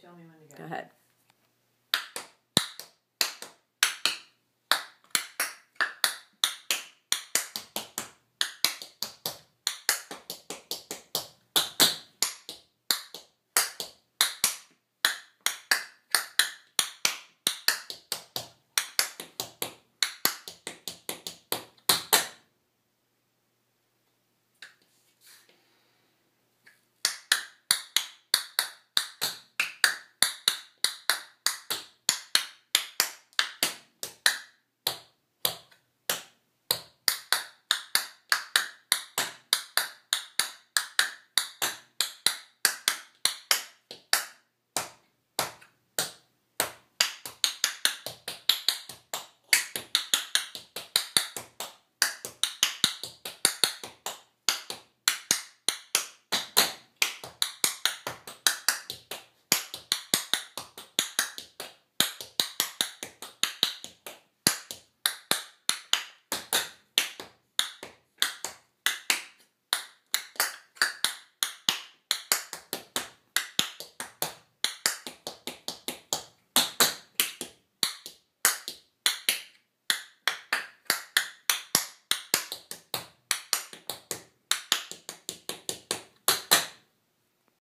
tell me when to Go ahead.